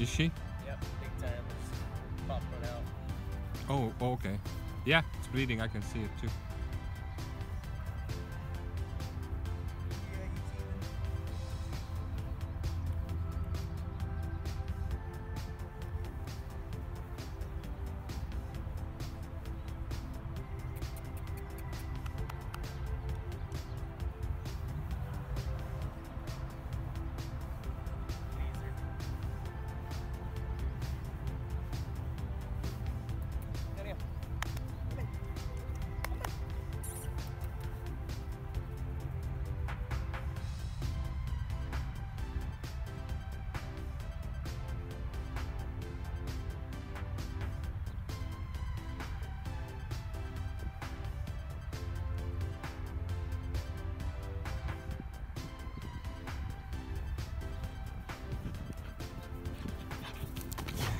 Is she? Yep, big time. Just popped one out. Oh, oh, okay. Yeah, it's bleeding. I can see it too.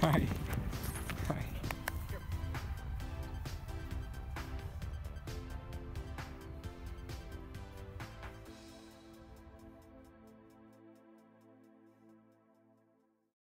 Hi.